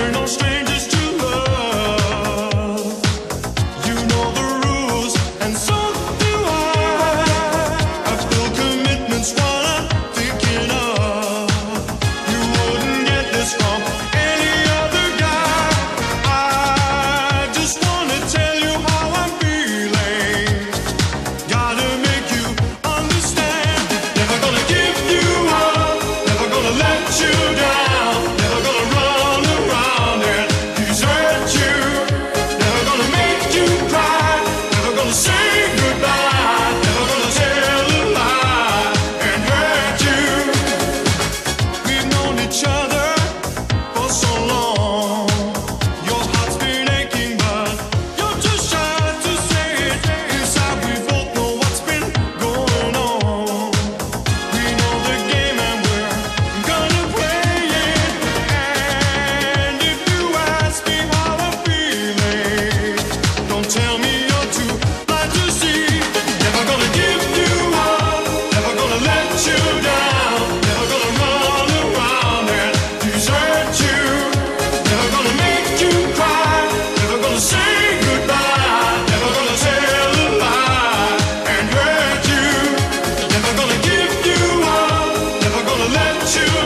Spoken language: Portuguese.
Não no string. you.